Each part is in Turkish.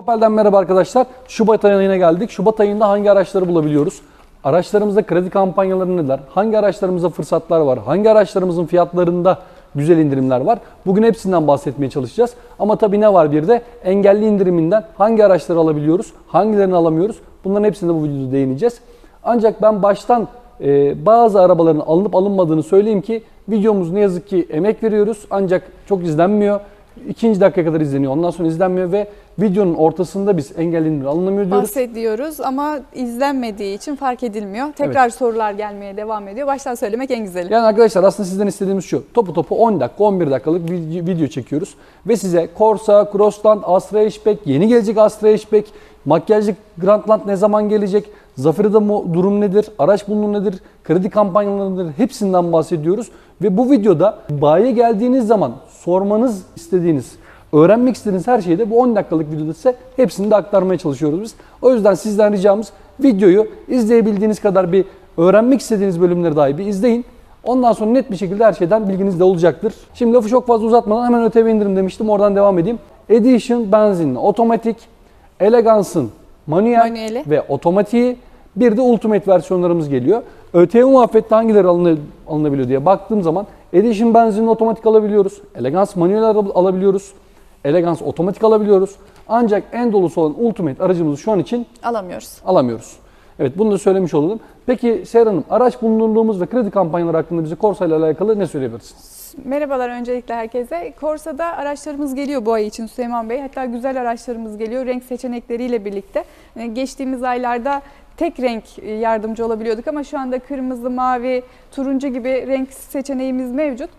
Opel'den merhaba arkadaşlar. Şubat ayına geldik. Şubat ayında hangi araçları bulabiliyoruz? Araçlarımızda kredi kampanyaları neler? Hangi araçlarımızda fırsatlar var? Hangi araçlarımızın fiyatlarında güzel indirimler var? Bugün hepsinden bahsetmeye çalışacağız. Ama tabii ne var bir de engelli indiriminden hangi araçları alabiliyoruz? Hangilerini alamıyoruz? Bunların hepsine bu videoda değineceğiz. Ancak ben baştan e, bazı arabaların alınıp alınmadığını söyleyeyim ki videomuz ne yazık ki emek veriyoruz ancak çok izlenmiyor. İkinci dakika kadar izleniyor. Ondan sonra izlenmiyor ve videonun ortasında biz engelli indirimi alınamıyor diyoruz. Bahsediyoruz ama izlenmediği için fark edilmiyor. Tekrar sorular gelmeye devam ediyor. Baştan söylemek en güzeli. Yani arkadaşlar aslında sizden istediğimiz şu. Topu topu 10 dakika 11 dakikalık video çekiyoruz. Ve size Corsa, Crossland, Astra Hatchback, yeni gelecek Astra Hatchback, makyajlı Grandland ne zaman gelecek, Zafira'da mu- durum nedir, araç bulunumu nedir, kredi kampanyaları nedir hepsinden bahsediyoruz. Ve bu videoda bayiye geldiğiniz zaman sormanız istediğiniz, öğrenmek istediğiniz her şeyi de bu 10 dakikalık videoda size hepsini de aktarmaya çalışıyoruz biz. O yüzden sizden ricamız videoyu izleyebildiğiniz kadar bir öğrenmek istediğiniz bölümleri dahi bir izleyin. Ondan sonra net bir şekilde her şeyden bilginiz de olacaktır. Şimdi lafı çok fazla uzatmadan hemen ÖTV indirim demiştim. Oradan devam edeyim. Edition benzinli, otomatik, Elegance'ın manuel Manueli. ve otomatiği bir de Ultimate versiyonlarımız geliyor. ÖTV muhabbette hangileri alınabiliyor diye baktığım zaman Edition benzinli otomatik alabiliyoruz. Elegance manuel al- alabiliyoruz. Elegance otomatik alabiliyoruz. Ancak en dolusu olan Ultimate aracımızı şu an için Alamıyoruz. alamıyoruz. Evet bunu da söylemiş olalım. Peki Seher Hanım araç bulunurluğumuz ve kredi kampanyaları hakkında bize Corsa ile alakalı ne söyleyebilirsiniz? Merhabalar öncelikle herkese. Korsa'da araçlarımız geliyor bu ay için Süleyman Bey. Hatta güzel araçlarımız geliyor renk seçenekleriyle birlikte. Ee, Geçtiğimiz aylarda tek renk e, yardımcı olabiliyorduk ama şu anda kırmızı, mavi, turuncu gibi renk seçeneğimiz mevcut.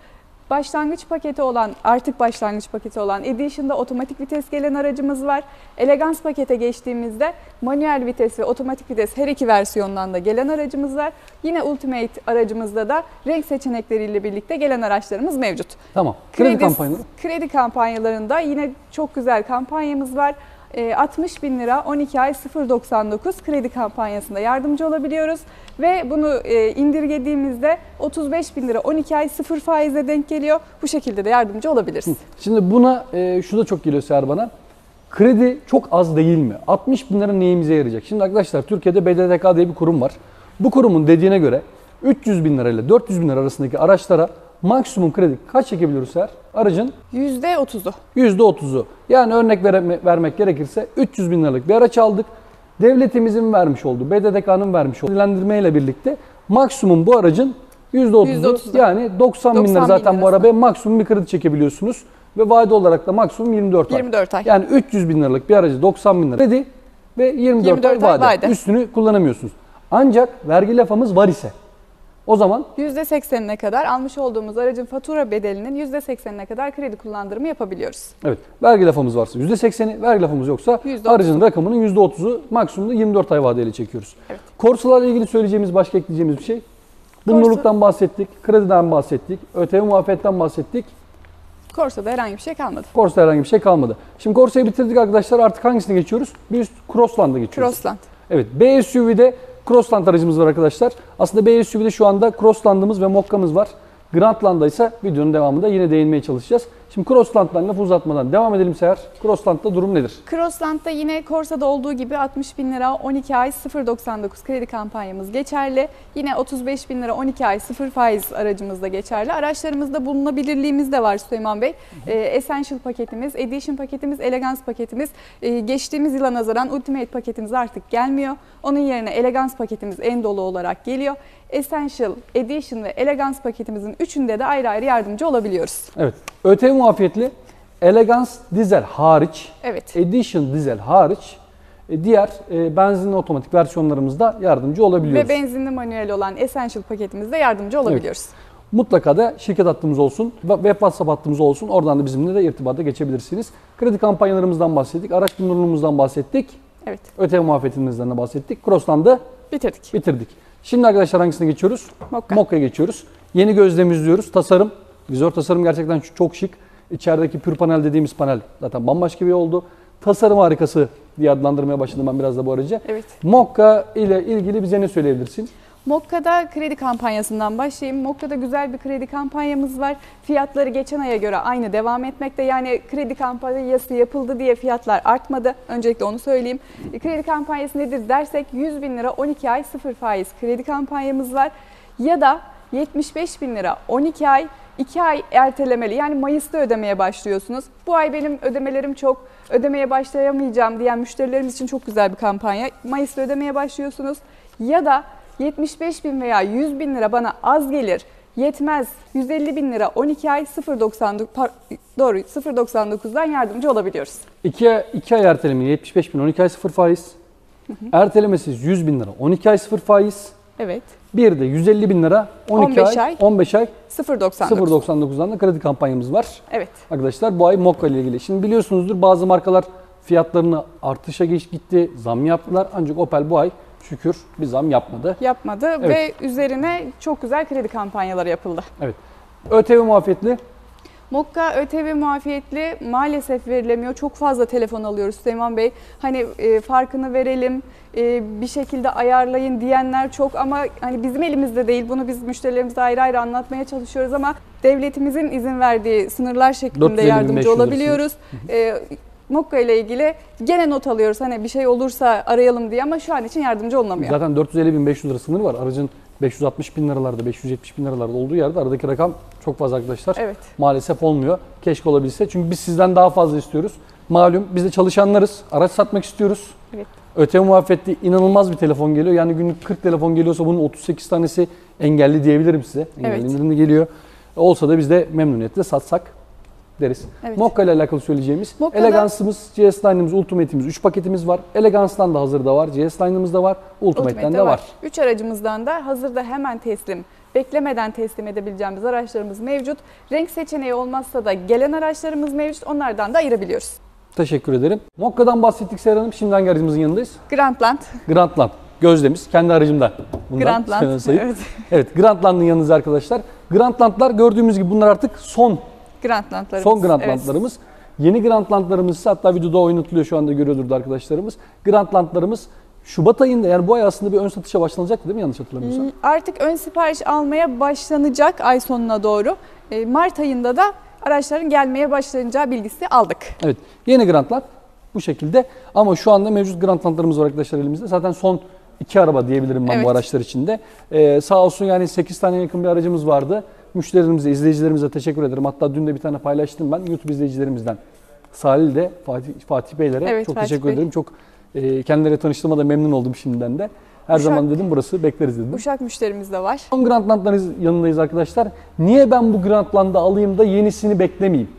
Başlangıç paketi olan, artık başlangıç paketi olan Edition'da otomatik vites gelen aracımız var. Elegance pakete geçtiğimizde manuel vites ve otomatik vites her iki versiyondan da gelen aracımız var. Yine Ultimate aracımızda da renk seçenekleriyle birlikte gelen araçlarımız mevcut. Tamam. Kredi, kampanyaları. Kredi kampanyalarında yine çok güzel kampanyamız var. Ee, 60 bin lira 12 ay 0.99 kredi kampanyasında yardımcı olabiliyoruz. Ve bunu e, indirgediğimizde 35 bin lira 12 ay 0 faize denk geliyor. Bu şekilde de yardımcı olabiliriz. Şimdi buna e, şu da çok geliyor Seher bana. Kredi çok az değil mi? 60 bin lira neyimize yarayacak? Şimdi arkadaşlar Türkiye'de BDDK diye bir kurum var. Bu kurumun dediğine göre 300 bin lira ile 400 bin lira arasındaki araçlara maksimum kredi kaç çekebiliyoruz Seher? Aracın %30'u. %30'u. Yani örnek vere- vermek gerekirse 300 bin liralık bir araç aldık. Devletimizin vermiş olduğu, BDDK'nın vermiş olduğu ile birlikte maksimum bu aracın %30'u %30'u. yani 90 bin 90 lira bin zaten bu lirası. arabaya maksimum bir kredi çekebiliyorsunuz. Ve vade olarak da maksimum 24 ay. 24 ay. Yani 300 bin liralık bir aracı 90 bin lira kredi ve 24, 24 ay ay vade. vade. Üstünü kullanamıyorsunuz. Ancak vergi lafamız var ise o zaman %80'ine kadar almış olduğumuz aracın fatura bedelinin %80'ine kadar kredi kullandırımı yapabiliyoruz. evet vergi lafımız varsa %80'i, vergi lafımız yoksa %30'u. aracın rakamının %30'u maksimumda 24 ay vadeyle çekiyoruz. Evet. Korsalarla ilgili söyleyeceğimiz başka ekleyeceğimiz bir şey. Bunurluktan bahsettik, krediden bahsettik, ÖTV muafetten bahsettik. Corsa'da herhangi bir şey kalmadı. Corsa'da herhangi bir şey kalmadı. Şimdi Corsa'yı bitirdik arkadaşlar. Artık hangisine geçiyoruz? Bir üst Crossland'a geçiyoruz. Crossland. Evet, B SUV'de Crossland aracımız var arkadaşlar. Aslında B SUV'de şu anda Crossland'ımız ve Mokka'mız var. Grandland'da ise videonun devamında yine değinmeye çalışacağız. Şimdi Crossland'dan lafı uzatmadan devam edelim Seher. Crossland'da durum nedir? Crossland'da yine Corsa'da olduğu gibi 60 bin lira 12 ay 0.99 kredi kampanyamız geçerli. Yine 35 bin lira 12 ay 0 faiz aracımız da geçerli. Araçlarımızda bulunabilirliğimiz de var Süleyman Bey. Ee, Essential paketimiz, Edition paketimiz, Elegance paketimiz. Ee, geçtiğimiz yıla nazaran Ultimate paketimiz artık gelmiyor. Onun yerine Elegance paketimiz en dolu olarak geliyor. Essential, Edition ve Elegance paketimizin üçünde de ayrı ayrı yardımcı olabiliyoruz. Evet, ÖTV muafiyetli Elegance dizel hariç, Evet. Edition dizel hariç e, diğer e, benzinli otomatik versiyonlarımızda yardımcı olabiliyoruz. Ve benzinli manuel olan Essential paketimizde yardımcı olabiliyoruz. Mutlaka da şirket hattımız olsun, web WhatsApp hattımız olsun. Oradan da bizimle de irtibata geçebilirsiniz. Kredi kampanyalarımızdan bahsettik, araç bulunurluğumuzdan bahsettik, Evet. ÖTV muafetimizden de bahsettik. Crossland'ı Bitirdik. bitirdik. Şimdi arkadaşlar hangisine geçiyoruz? Mokka. Mokka'ya geçiyoruz. Yeni gözlemimiz diyoruz. Tasarım. Vizör tasarım gerçekten çok şık. İçerideki pür panel dediğimiz panel zaten bambaşka bir oldu. Tasarım harikası diye adlandırmaya başladım ben biraz da bu aracı. Evet. Mokka ile ilgili bize ne söyleyebilirsin? Mokka'da kredi kampanyasından başlayayım. Mokka'da güzel bir kredi kampanyamız var. Fiyatları geçen aya göre aynı devam etmekte. Yani kredi kampanyası yapıldı diye fiyatlar artmadı. Öncelikle onu söyleyeyim. E, Kredi kampanyası nedir dersek 100 bin lira 12 ay sıfır faiz kredi kampanyamız var. Ya da 75 bin lira 12 ay 2 ay ertelemeli yani Mayıs'ta ödemeye başlıyorsunuz. Bu ay benim ödemelerim çok ödemeye başlayamayacağım diyen müşterilerimiz için çok güzel bir kampanya. Mayıs'ta ödemeye başlıyorsunuz ya da 75 bin veya 100 bin lira bana az gelir yetmez 150 bin lira 12 ay 0.99 par- doğru 0.99'dan yardımcı olabiliyoruz. 2, 2 ay erteleme 75 bin 12 ay sıfır faiz. Ertelemesiz 100 bin lira 12 ay sıfır faiz. Evet Bir de 150 bin lira 12 15 ay, ay. 15 ay 0.99. 0.99'dan da kredi kampanyamız var. Evet. Arkadaşlar bu ay Mokka ile ilgili. Şimdi biliyorsunuzdur bazı markalar fiyatlarını artışa geç gitti, zam yaptılar. Ancak Opel bu ay şükür bir zam yapmadı. Yapmadı Evet. ve üzerine çok güzel kredi kampanyaları yapıldı. Evet. ÖTV muafiyetli Mokka ÖTV muafiyetli maalesef verilemiyor. Çok fazla telefon alıyoruz Süleyman Bey. Hani e, farkını verelim, e, bir şekilde ayarlayın diyenler çok ama hani bizim elimizde değil. Bunu biz müşterilerimize ayrı ayrı anlatmaya çalışıyoruz ama devletimizin izin verdiği sınırlar şeklinde 450 yardımcı 500 olabiliyoruz. E, Mokka ile ilgili gene not alıyoruz. Hani bir şey olursa arayalım diye ama şu an için yardımcı olunamıyor. zaten 450 bin 500 lira sınır var. Aracın 560 bin liralarda, 570 bin liralarda olduğu yerde aradaki rakam çok fazla arkadaşlar. Evet. Maalesef olmuyor. Keşke olabilse. Çünkü biz sizden daha fazla istiyoruz. Malum biz de çalışanlarız. Araç satmak istiyoruz. Evet. ÖTV muafiyetli inanılmaz bir telefon geliyor. Yani günlük 40 telefon geliyorsa bunun 38 tanesi engelli diyebilirim size. Engelli Evet. geliyor. Olsa da biz de memnuniyetle satsak deriz. Evet. Mokka ile alakalı söyleyeceğimiz Mokka'da- Elegans'ımız, GS Line'ımız, Ultimate'imiz 3 paketimiz var. Elegans'tan da hazırda var, GS Line'ımız da var, Ultimate'den Ultimate'de de var. 3 aracımızdan da hazırda hemen teslim, beklemeden teslim edebileceğimiz araçlarımız mevcut. Renk seçeneği olmazsa da gelen araçlarımız mevcut. Onlardan da ayırabiliyoruz. Teşekkür ederim. Mokka'dan bahsettik Seher Hanım. Şimdi hangi aracımızın yanındayız? Grandland, Grandland. Gözdemiz. Kendi aracımda. Bundan Grandland. Evet. Evet Grandland'ın yanınız arkadaşlar. Grandland'lar gördüğümüz gibi bunlar artık son Grandlandlarımız. son Grandland'larımız. Yeni Grandland'larımız ise hatta videoda oynatılıyor şu anda görüyordur arkadaşlarımız. Grandland'larımız Şubat ayında yani bu ay aslında bir ön satışa başlanacaktı değil mi yanlış hatırlamıyorsam? Evet. Artık ön sipariş almaya başlanacak ay sonuna doğru. E, Mart ayında da araçların gelmeye başlanacağı bilgisi aldık. Evet yeni Grandland bu şekilde ama şu anda mevcut Grandland'larımız var arkadaşlar elimizde. Zaten son iki araba diyebilirim ben Evet. bu araçlar içinde. Ee, sağ olsun yani 8 tane yakın bir aracımız vardı. Müşterilerimize, izleyicilerimize teşekkür ederim. Hatta dün de bir tane paylaştım ben YouTube izleyicilerimizden. Salih de Fatih, Fatih Beylere Evet, çok Fatih teşekkür Bey. ederim. Çok e, kendileriyle tanıştığıma da memnun oldum şimdiden de. Her Uşak- zaman dedim burası bekleriz dedim. Uşak müşterimiz de var. Son Grandland'ların yanındayız arkadaşlar. Niye ben bu Grandland'ı alayım da yenisini beklemeyeyim?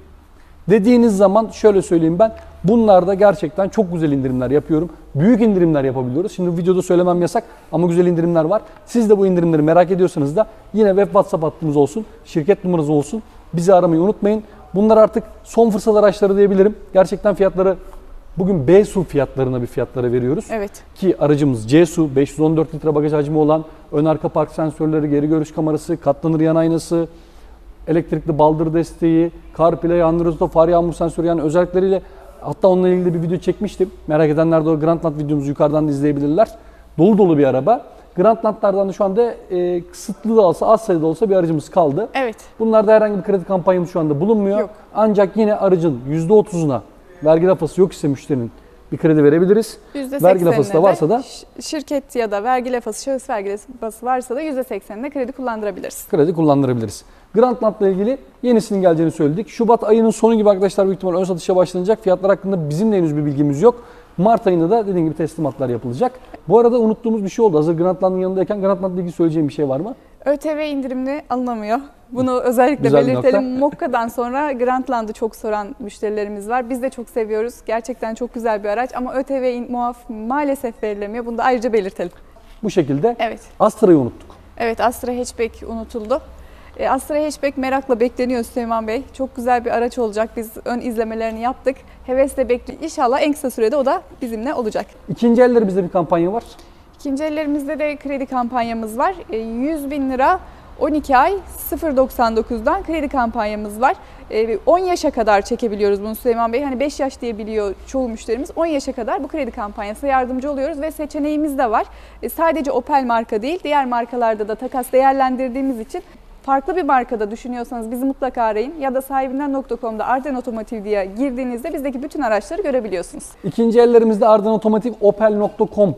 Dediğiniz zaman şöyle söyleyeyim ben. Bunlarda gerçekten çok güzel indirimler yapıyorum. Büyük indirimler yapabiliyoruz. Şimdi videoda söylemem yasak ama güzel indirimler var. Siz de bu indirimleri merak ediyorsanız da yine web WhatsApp hattımız olsun, şirket numaranız olsun. Bizi aramayı unutmayın. Bunlar artık son fırsat araçları diyebilirim. Gerçekten fiyatları bugün B su fiyatlarına bir fiyatlara veriyoruz. Evet. Ki aracımız C-Su 514 litre bagaj hacmi olan ön arka park sensörleri, geri görüş kamerası, katlanır yan aynası, elektrikli baldır desteği, CarPlay, Android Auto, far yağmur sensörü yani özellikleriyle hatta onunla ilgili de bir video çekmiştim. Merak edenler de o Grandland videomuzu yukarıdan da izleyebilirler. Dolu dolu bir araba. Grandland'lardan da şu anda e, kısıtlı da olsa az sayıda olsa bir aracımız kaldı. Evet. Bunlarda herhangi bir kredi kampanyamız şu anda bulunmuyor. Yok. Ancak yine aracın %30'una vergi lafası yok ise müşterinin bir kredi verebiliriz. %80'ine Vergi lafası da varsa da şirket ya da vergi lafası, şahıs vergi lafası varsa da %80'ine kredi kullandırabiliriz. kredi kullandırabiliriz. Grandland'la ilgili yenisinin geleceğini söyledik. Şubat ayının sonu gibi arkadaşlar büyük ihtimal ön satışa başlanacak. Fiyatlar hakkında bizim de henüz bir bilgimiz yok. Mart ayında da dediğim gibi teslimatlar yapılacak. Bu arada unuttuğumuz bir şey oldu. Hazır Grandland'ın yanındayken Grandland'la ilgili söyleyeceğim bir şey var mı? ÖTV indirimli alınamıyor. Bunu özellikle Güzel belirtelim. Mokka'dan sonra Grandland'ı çok soran müşterilerimiz var. Biz de çok seviyoruz. Gerçekten çok güzel bir araç ama ÖTV muaf maalesef verilemiyor. Bunu da ayrıca belirtelim. Bu şekilde Evet. Astra'yı unuttuk. Evet Astra Hatchback unutuldu. E, Astra Hatchback merakla bekleniyor Süleyman Bey. Çok güzel bir araç olacak. Biz ön izlemelerini yaptık. Hevesle bekliyoruz. İnşallah en kısa sürede o da bizimle olacak. İkinci bizde bir kampanya var. İkinci ellerimizde de kredi kampanyamız var. E, 100 bin lira 12 ay 0.99'dan kredi kampanyamız var. Ee, 10 yaşa kadar çekebiliyoruz bunu Süleyman Bey. Hani 5 yaş diye biliyor çoğu müşterimiz. 10 yaşa kadar bu kredi kampanyasına yardımcı oluyoruz ve seçeneğimiz de var. E, sadece Opel marka değil, diğer markalarda da takas değerlendirdiğimiz için farklı bir markada düşünüyorsanız bizi mutlaka arayın ya da sahibinden.com'da Arden Otomotiv diye girdiğinizde bizdeki bütün araçları görebiliyorsunuz. İkinci ellerimizde Arden Otomotiv opel.com.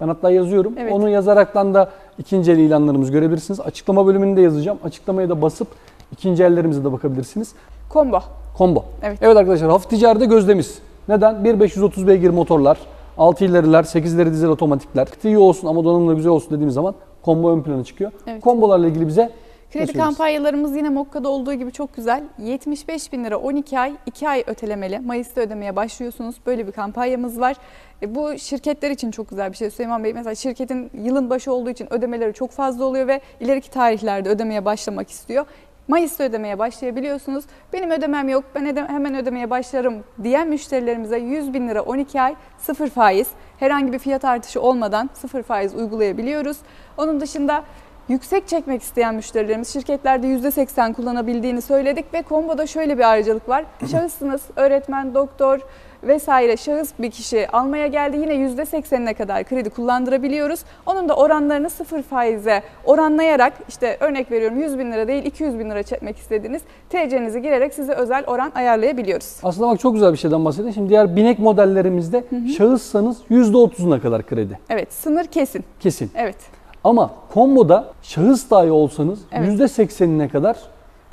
Ben hatta yazıyorum. Evet. Onu yazaraktan da ikinci el ilanlarımızı görebilirsiniz. Açıklama bölümünde yazacağım. Açıklamaya da basıp ikinci ellerimize de bakabilirsiniz. Combo. Combo. Evet. Evet arkadaşlar hafif ticaride gözlemiz. Neden? 1.530 beygir motorlar, 6 ileriler, 8'leri dizel otomatikler. iyi olsun ama donanımda güzel olsun dediğimiz zaman combo ön plana çıkıyor. Evet. Kombolarla ilgili bize Kredi kampanyalarımız yine Mokka'da olduğu gibi çok güzel. 75 bin lira 12 ay, 2 ay ötelemeli. Mayıs'ta ödemeye başlıyorsunuz. Böyle bir kampanyamız var. E, bu şirketler için çok güzel bir şey. Süleyman Bey mesela şirketin yılın başı olduğu için ödemeleri çok fazla oluyor ve ileriki tarihlerde ödemeye başlamak istiyor. Mayıs'ta ödemeye başlayabiliyorsunuz. Benim ödemem yok, ben öde- hemen ödemeye başlarım diyen müşterilerimize 100 bin lira 12 ay sıfır faiz. Herhangi bir fiyat artışı olmadan sıfır faiz uygulayabiliyoruz. Onun dışında Yüksek çekmek isteyen müşterilerimiz şirketlerde %80 kullanabildiğini söyledik ve komboda şöyle bir ayrıcalık var. Şahıssınız, öğretmen, doktor vesaire şahıs bir kişi almaya geldi yine %80'ine kadar kredi kullandırabiliyoruz. Onun da oranlarını sıfır faize oranlayarak işte örnek veriyorum 100 bin lira değil 200 bin lira çekmek istediğiniz TC'nizi girerek size özel oran ayarlayabiliyoruz. Aslında bak çok güzel bir şeyden bahsedin. Şimdi diğer binek modellerimizde şahıssanız %30'una kadar kredi. Evet sınır kesin. Kesin. Evet Ama komboda şahıs dahi olsanız Evet. %80'ine kadar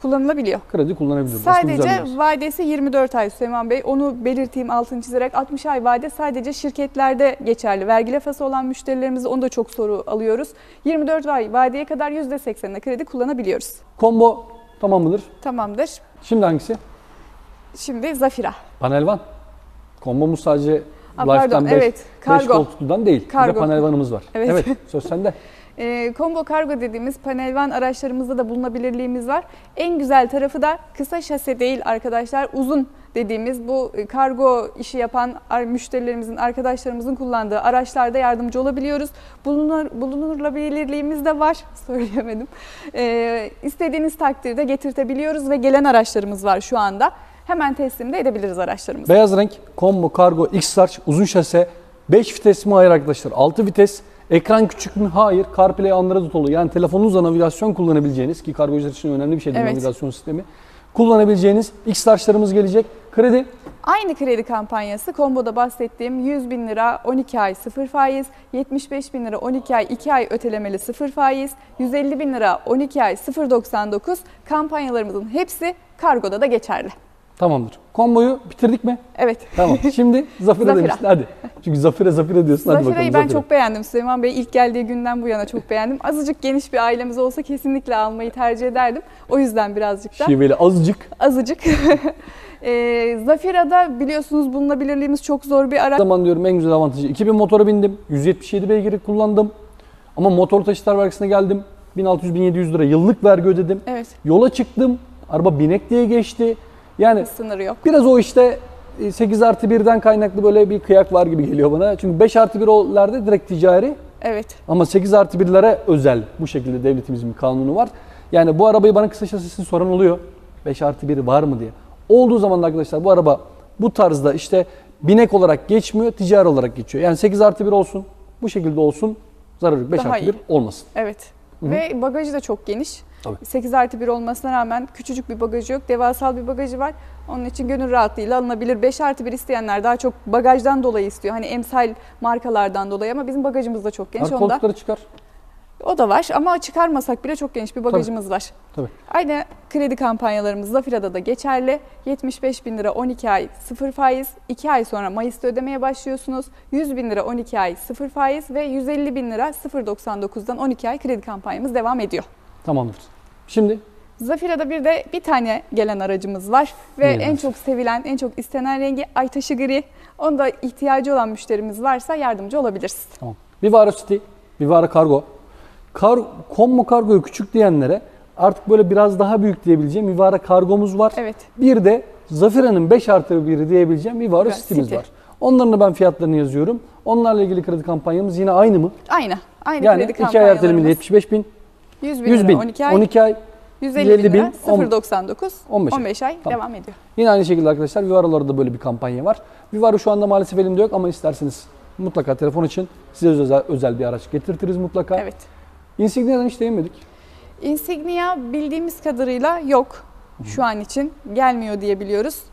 kullanılabiliyor. kredi kullanabilirsiniz. Aslında güzel bir Sadece şey. vadesi 24 ay Süleyman Bey. Onu belirteyim altını çizerek 60 ay vade sadece şirketlerde geçerli. Vergi lafası olan müşterilerimize onu da çok soru alıyoruz. 24 ay vadeye kadar %80'ine kredi kullanabiliyoruz. Kombo tamam mıdır? Tamamdır. Şimdi hangisi? Şimdi Zafira. Panel van. Kombomuz sadece Aa, Life'dan pardon, 5 evet, kargo. koltukludan değil. Bir de Kargo. panel vanımız var. Evet. söz sende. Ee, combo kargo dediğimiz panel van araçlarımızda da bulunabilirliğimiz var. En güzel tarafı da kısa şase değil arkadaşlar. Uzun dediğimiz bu e, kargo işi yapan müşterilerimizin, arkadaşlarımızın kullandığı araçlarda yardımcı olabiliyoruz. Bulunur, bulunurlabilirliğimiz de var. Söyleyemedim. Ee, istediğiniz takdirde getirtebiliyoruz ve gelen araçlarımız var şu anda. Hemen teslim de edebiliriz araçlarımızı. Beyaz renk Combo Cargo X-Large uzun şase 5 vites mi hayır arkadaşlar 6 vites ekran küçük mü? Hayır. CarPlay Android Auto'lu yani telefonunuzla navigasyon kullanabileceğiniz ki kargocular için önemli bir şeydir Evet. navigasyon sistemi kullanabileceğiniz X-Large'larımız gelecek. Kredi? Aynı kredi kampanyası. Komboda bahsettiğim 100 bin lira 12 ay 0 faiz, 75 bin lira 12 ay 2 ay ötelemeli 0 faiz, 150 bin lira 12 ay 0.99 kampanyalarımızın hepsi kargoda da geçerli. Tamamdır. Komboyu bitirdik mi? Evet. Tamam. Şimdi Zafira demiştin hadi. Çünkü Zafira Zafira diyorsun hadi bakalım. Zafira'yı ben Zafira. çok beğendim Süleyman Bey. İlk geldiği günden bu yana çok beğendim. Azıcık geniş bir ailemiz olsa kesinlikle almayı tercih ederdim. O yüzden birazcık da Şiveli azıcık. azıcık. Ee, Zafira'da biliyorsunuz bulunabilirliğimiz çok zor bir araç. zaman diyorum en güzel avantajı. 2000 motora bindim. 177 beygiri kullandım. Ama motor taşıtlar vergisine geldim. 1600-1700 lira yıllık vergi ödedim. Evet. Yola çıktım. Araba binek diye geçti. Yani Sınırı yok. biraz o işte e, 8 artı 1'den kaynaklı böyle bir kıyak var gibi geliyor bana. Çünkü 5 artı 1'lerde direkt ticari Evet. ama 8 artı 1'lere özel bu şekilde devletimizin bir kanunu var. Yani bu arabayı bana kısa şasisini soran oluyor. 5 artı 1 var mı diye. Olduğu zaman da arkadaşlar bu araba bu tarzda işte binek olarak geçmiyor, ticari olarak geçiyor. Yani 8 artı 1 olsun, bu şekilde olsun, zararı yok. 5 Daha artı iyi. 1 olmasın. Evet. Hı hı. Ve bagajı da çok geniş. Tabii. 8 artı 1 olmasına rağmen küçücük bir bagajı yok. Devasal bir bagajı var. Onun için gönül rahatlığıyla alınabilir. 5 artı 1 isteyenler daha çok bagajdan dolayı istiyor. Hani emsal markalardan dolayı ama bizim bagajımız da çok geniş. Onda. koltukları çıkar. O da var ama çıkarmasak bile çok geniş bir bagajımız var. Tabii. Aynı kredi kampanyalarımız Zafira'da da geçerli. 75 bin lira 12 ay 0 faiz. 2 ay sonra Mayıs'ta ödemeye başlıyorsunuz. 100 bin lira 12 ay 0 faiz ve 150 bin lira 0.99'dan 12 ay kredi kampanyamız devam ediyor. Tamamdır. Şimdi Zafira'da bir de bir tane gelen aracımız var ve Neyi en çok sevilen, en çok istenen rengi aytaşı gri. Onda ihtiyacı olan müşterimiz varsa yardımcı olabiliriz. Tamam. Vivara City, Vivara Cargo. Kar, Combo Cargo'yu küçük diyenlere artık böyle biraz daha büyük diyebileceğim Vivara Cargo'muz var. Evet. Bir de Zafira'nın 5 artı 1'i diyebileceğim Vivara Vivara City'miz City. var. Onların da ben fiyatlarını yazıyorum. Onlarla ilgili kredi kampanyamız yine aynı mı? Aynı. Aynı Yani kredi 2 ay ertelemeli kampanyalarımız. 75 bin, 100 bin 100 lira bin, 12 ay, 12 ay 150 50 bin lira, bin, on- 0.99, 15 15, ay. ay Tamam. devam ediyor. Yine aynı şekilde arkadaşlar Vivaro'larda da böyle bir kampanya var. Vivaro şu anda maalesef elimde yok ama isterseniz mutlaka telefon için size özel, özel bir araç getirtiriz mutlaka. Evet. Insignia'dan hiç değinmedik. Insignia bildiğimiz kadarıyla yok şu an için. Gelmiyor diye biliyoruz.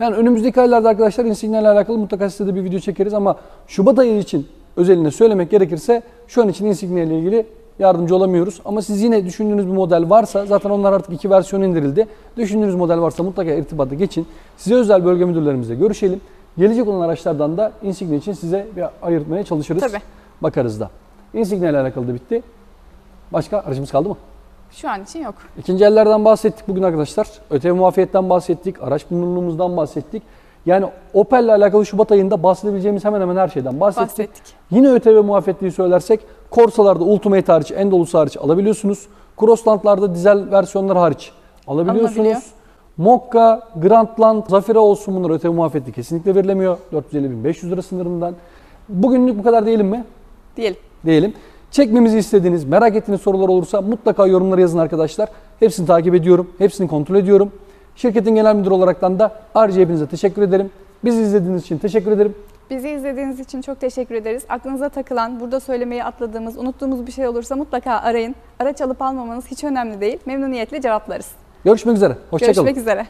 Yani önümüzdeki aylarda arkadaşlar Insignia ile alakalı mutlaka size de bir video çekeriz ama Şubat ayı için özeline söylemek gerekirse şu an için Insignia ile ilgili yardımcı olamıyoruz. Ama siz yine düşündüğünüz bir model varsa zaten onlar artık iki versiyon indirildi. Düşündüğünüz model varsa mutlaka irtibata geçin. Size özel bölge müdürlerimizle görüşelim. Gelecek olan araçlardan da Insignia için size bir ayırtmaya çalışırız. Tabii. Bakarız da. Insignia ile alakalı da bitti. Başka aracımız kaldı mı? Şu an için yok. İkinci ellerden bahsettik bugün arkadaşlar. Öteye muafiyetten bahsettik. Araç bulunurluğumuzdan bahsettik. Yani Opel ile alakalı Şubat ayında bahsedebileceğimiz hemen hemen her şeyden bahsettik. Bahsettik. Yine ÖTV muafiyetliği söylersek Corsa'larda Ultimate hariç, en dolusu hariç alabiliyorsunuz. Crossland'larda dizel versiyonlar hariç alabiliyorsunuz. Mokka, Grandland, Zafira olsun bunlar ÖTV muafiyetli kesinlikle verilemiyor. 450.500 lira sınırından. Bugünlük bu kadar diyelim mi? Diyelim. diyelim. Çekmemizi istediğiniz, merak ettiğiniz sorular olursa mutlaka yorumlara yazın arkadaşlar. Hepsini takip ediyorum, hepsini kontrol ediyorum. Şirketin genel müdürü olaraktan da ayrıca hepinize teşekkür ederim. Bizi izlediğiniz için teşekkür ederim. Bizi izlediğiniz için çok teşekkür ederiz. Aklınıza takılan, burada söylemeyi atladığımız, unuttuğumuz bir şey olursa mutlaka arayın. Araç alıp almamanız hiç önemli değil. Memnuniyetle cevaplarız. Görüşmek üzere. Hoşçakalın. Görüşmek üzere.